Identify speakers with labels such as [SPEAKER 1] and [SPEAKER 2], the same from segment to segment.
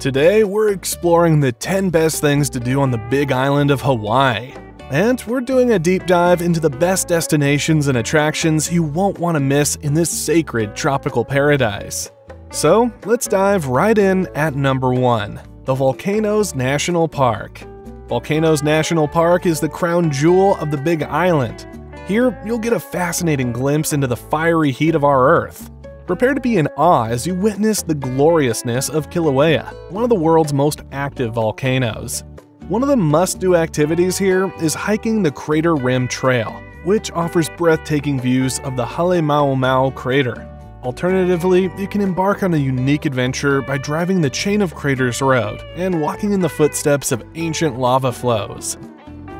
[SPEAKER 1] Today, we're exploring the 10 best things to do on the big island of Hawaii. And we're doing a deep dive into the best destinations and attractions you won't want to miss in this sacred tropical paradise. So, let's dive right in at number 1 the Volcanoes National Park. Volcanoes National Park is the crown jewel of the Big Island. Here, you'll get a fascinating glimpse into the fiery heat of our Earth. Prepare to be in awe as you witness the gloriousness of Kilauea, one of the world's most active volcanoes. One of the must do activities here is hiking the Crater Rim Trail, which offers breathtaking views of the Halemaumau crater. Alternatively, you can embark on a unique adventure by driving the Chain of Craters Road and walking in the footsteps of ancient lava flows.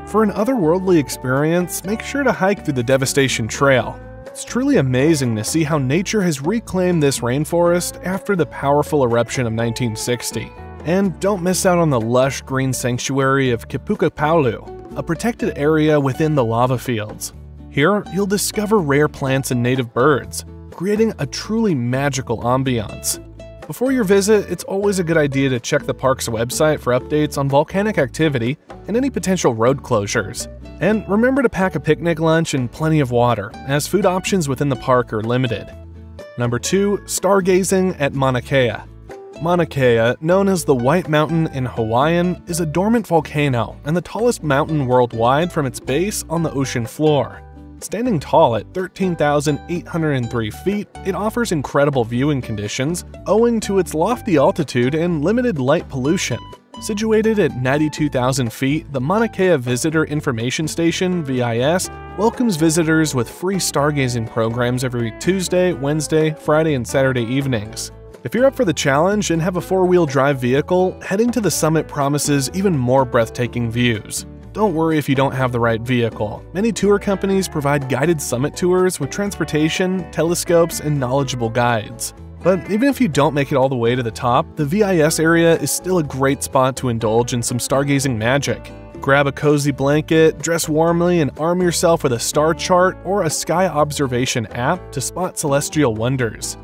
[SPEAKER 1] For an otherworldly experience, make sure to hike through the Devastation Trail, it's truly amazing to see how nature has reclaimed this rainforest after the powerful eruption of 1960. And don't miss out on the lush green sanctuary of Kipukapuaulu, a protected area within the lava fields. Here, you'll discover rare plants and native birds, creating a truly magical ambiance. Before your visit, it's always a good idea to check the park's website for updates on volcanic activity and any potential road closures. And remember to pack a picnic lunch and plenty of water, as food options within the park are limited. Number 2. Stargazing at Mauna Kea. Mauna Kea, known as the White Mountain in Hawaiian, is a dormant volcano and the tallest mountain worldwide from its base on the ocean floor. Standing tall at 13,803 feet, it offers incredible viewing conditions owing to its lofty altitude and limited light pollution. Situated at 92,000 feet, the Mauna Kea Visitor Information Station VIS welcomes visitors with free stargazing programs every Tuesday, Wednesday, Friday, and Saturday evenings. If you're up for the challenge and have a four wheel drive vehicle, heading to the summit promises even more breathtaking views. Don't worry if you don't have the right vehicle. Many tour companies provide guided summit tours with transportation, telescopes, and knowledgeable guides. But even if you don't make it all the way to the top, the VIS area is still a great spot to indulge in some stargazing magic. Grab a cozy blanket, dress warmly, and arm yourself with a star chart or a sky observation app to spot celestial wonders.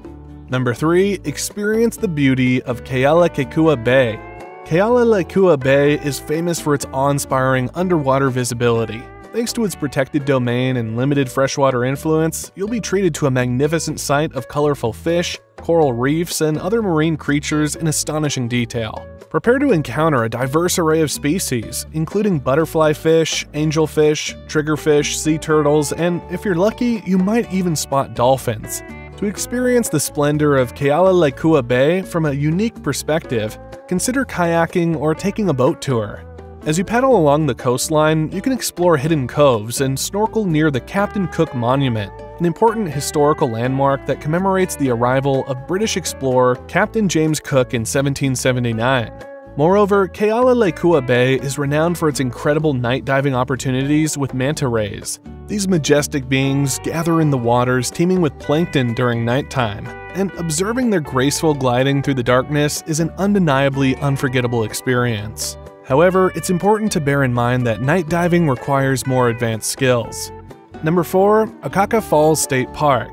[SPEAKER 1] Number 3. Experience the beauty of Kealakekua Bay. Kealakekua Bay is famous for its awe inspiring underwater visibility. Thanks to its protected domain and limited freshwater influence, you'll be treated to a magnificent sight of colorful fish, coral reefs, and other marine creatures in astonishing detail. Prepare to encounter a diverse array of species, including butterfly fish, angelfish, triggerfish, sea turtles, and if you're lucky, you might even spot dolphins. To experience the splendor of Kealakekua Bay from a unique perspective, consider kayaking or taking a boat tour. As you paddle along the coastline, you can explore hidden coves and snorkel near the Captain Cook Monument, an important historical landmark that commemorates the arrival of British explorer Captain James Cook in 1779. Moreover, Kealakekua Bay is renowned for its incredible night diving opportunities with manta rays. These majestic beings gather in the waters teeming with plankton during nighttime, and observing their graceful gliding through the darkness is an undeniably unforgettable experience. However, it's important to bear in mind that night diving requires more advanced skills. Number 4. Akaka Falls State Park.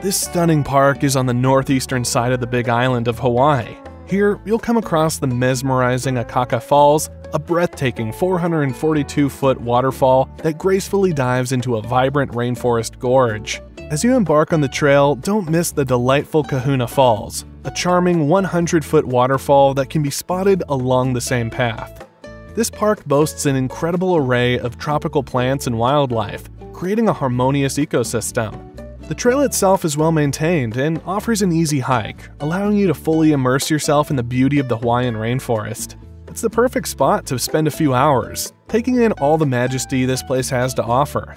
[SPEAKER 1] This stunning park is on the northeastern side of the big island of Hawaii. Here, you'll come across the mesmerizing Akaka Falls, a breathtaking 442 foot waterfall that gracefully dives into a vibrant rainforest gorge. As you embark on the trail, don't miss the delightful Kahuna Falls, a charming 100 foot waterfall that can be spotted along the same path. This park boasts an incredible array of tropical plants and wildlife, creating a harmonious ecosystem. The trail itself is well maintained and offers an easy hike, allowing you to fully immerse yourself in the beauty of the Hawaiian rainforest. It's the perfect spot to spend a few hours, taking in all the majesty this place has to offer.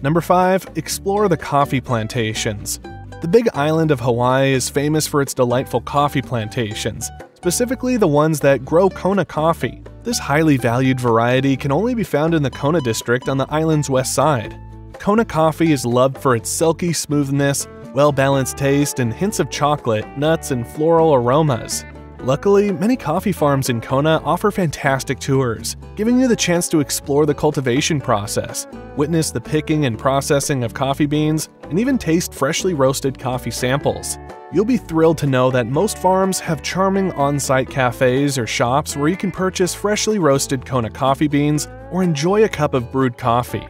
[SPEAKER 1] Number 5. Explore the coffee plantations. The big island of Hawaii is famous for its delightful coffee plantations, specifically the ones that grow Kona coffee. This highly valued variety can only be found in the Kona district on the island's west side. Kona coffee is loved for its silky smoothness, well balanced taste, and hints of chocolate, nuts, and floral aromas. Luckily, many coffee farms in Kona offer fantastic tours, giving you the chance to explore the cultivation process, witness the picking and processing of coffee beans, and even taste freshly roasted coffee samples. You'll be thrilled to know that most farms have charming on site cafes or shops where you can purchase freshly roasted Kona coffee beans or enjoy a cup of brewed coffee.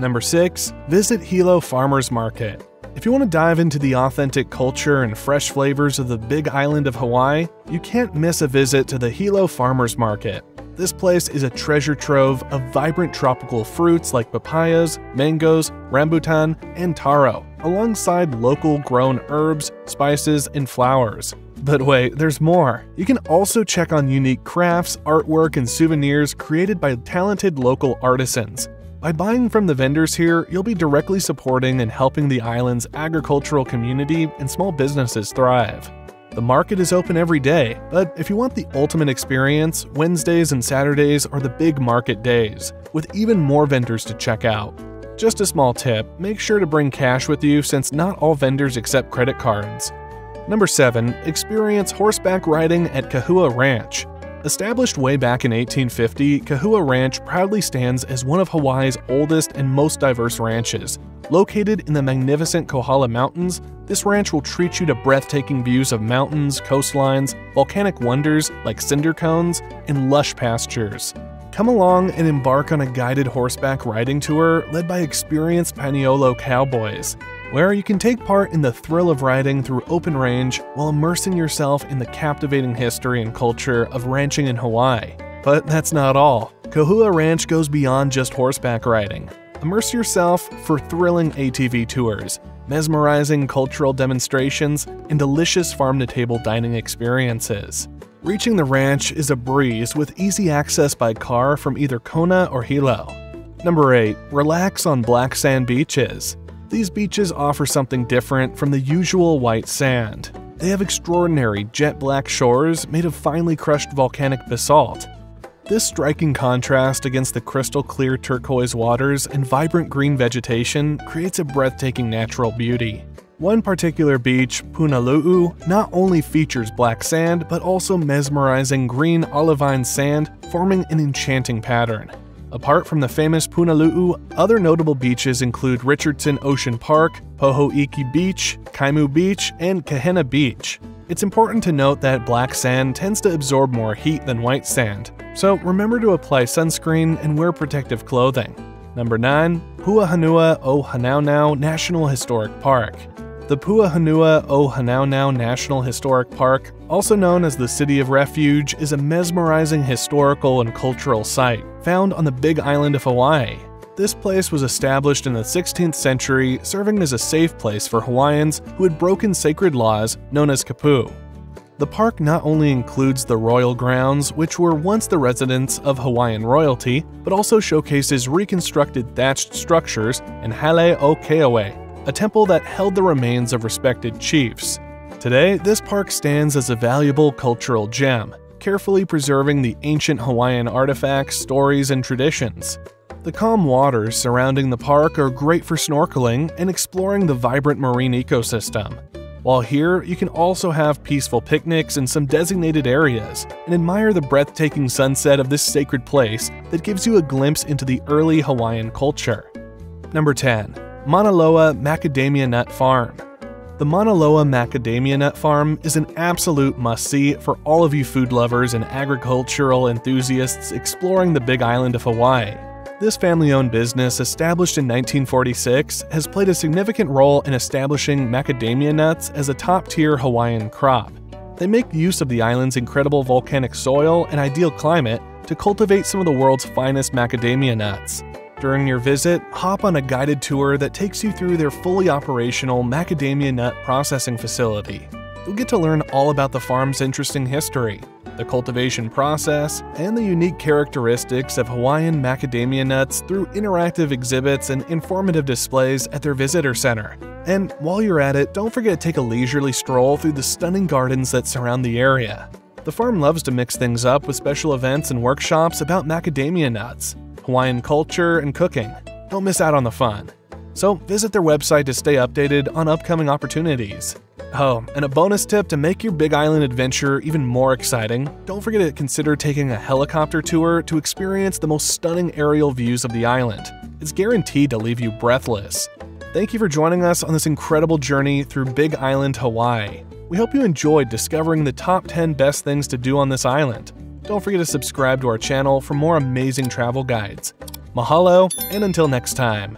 [SPEAKER 1] Number 6. Visit Hilo Farmers Market. If you want to dive into the authentic culture and fresh flavors of the big island of Hawaii, you can't miss a visit to the Hilo Farmers Market. This place is a treasure trove of vibrant tropical fruits like papayas, mangoes, rambutan, and taro, alongside local grown herbs, spices, and flowers. But wait, there's more. You can also check on unique crafts, artwork, and souvenirs created by talented local artisans. By buying from the vendors here, you'll be directly supporting and helping the island's agricultural community and small businesses thrive. The market is open every day, but if you want the ultimate experience, Wednesdays and Saturdays are the big market days, with even more vendors to check out. Just a small tip make sure to bring cash with you since not all vendors accept credit cards. Number 7. Experience horseback riding at Kahua Ranch. Established way back in 1850, Kahua Ranch proudly stands as one of Hawaii's oldest and most diverse ranches. Located in the magnificent Kohala Mountains, this ranch will treat you to breathtaking views of mountains, coastlines, volcanic wonders like cinder cones, and lush pastures. Come along and embark on a guided horseback riding tour led by experienced Paniolo cowboys where you can take part in the thrill of riding through open range while immersing yourself in the captivating history and culture of ranching in Hawaii. But that's not all. Kahua Ranch goes beyond just horseback riding. Immerse yourself for thrilling ATV tours, mesmerizing cultural demonstrations, and delicious farm to table dining experiences. Reaching the ranch is a breeze with easy access by car from either Kona or Hilo. Number 8. Relax on black sand beaches. These beaches offer something different from the usual white sand. They have extraordinary jet black shores made of finely crushed volcanic basalt. This striking contrast against the crystal clear turquoise waters and vibrant green vegetation creates a breathtaking natural beauty. One particular beach, Punalu'u, not only features black sand, but also mesmerizing green olivine sand forming an enchanting pattern. Apart from the famous Punalu'u, other notable beaches include Richardson Ocean Park, Poho'iki Beach, Kaimu Beach, and Kehena Beach. It's important to note that black sand tends to absorb more heat than white sand, so remember to apply sunscreen and wear protective clothing. Number 9. Puuhonua o Honaunau National Historic Park. The Puuhonua o Honaunau National Historic Park, also known as the City of Refuge, is a mesmerizing historical and cultural site found on the Big Island of Hawaii. This place was established in the 16th century, serving as a safe place for Hawaiians who had broken sacred laws known as kapu. The park not only includes the royal grounds, which were once the residence of Hawaiian royalty, but also showcases reconstructed thatched structures and Hale o Keawe, a temple that held the remains of respected chiefs. Today, this park stands as a valuable cultural gem, carefully preserving the ancient Hawaiian artifacts, stories, and traditions. The calm waters surrounding the park are great for snorkeling and exploring the vibrant marine ecosystem. While here, you can also have peaceful picnics in some designated areas and admire the breathtaking sunset of this sacred place that gives you a glimpse into the early Hawaiian culture. Number 10. Mauna Loa Macadamia Nut Farm. The Mauna Loa Macadamia Nut Farm is an absolute must see for all of you food lovers and agricultural enthusiasts exploring the big island of Hawaii. This family owned business, established in 1946, has played a significant role in establishing macadamia nuts as a top tier Hawaiian crop. They make use of the island's incredible volcanic soil and ideal climate to cultivate some of the world's finest macadamia nuts. During your visit, hop on a guided tour that takes you through their fully operational macadamia nut processing facility. You'll get to learn all about the farm's interesting history, the cultivation process, and the unique characteristics of Hawaiian macadamia nuts through interactive exhibits and informative displays at their visitor center. And while you're at it, don't forget to take a leisurely stroll through the stunning gardens that surround the area. The farm loves to mix things up with special events and workshops about macadamia nuts, Hawaiian culture, and cooking. Don't miss out on the fun. So visit their website to stay updated on upcoming opportunities. Oh, and a bonus tip to make your Big Island adventure even more exciting don't forget to consider taking a helicopter tour to experience the most stunning aerial views of the island. It's guaranteed to leave you breathless. Thank you for joining us on this incredible journey through Big Island, Hawaii. We hope you enjoyed discovering the top 10 best things to do on this island. Don't forget to subscribe to our channel for more amazing travel guides. Mahalo, and until next time.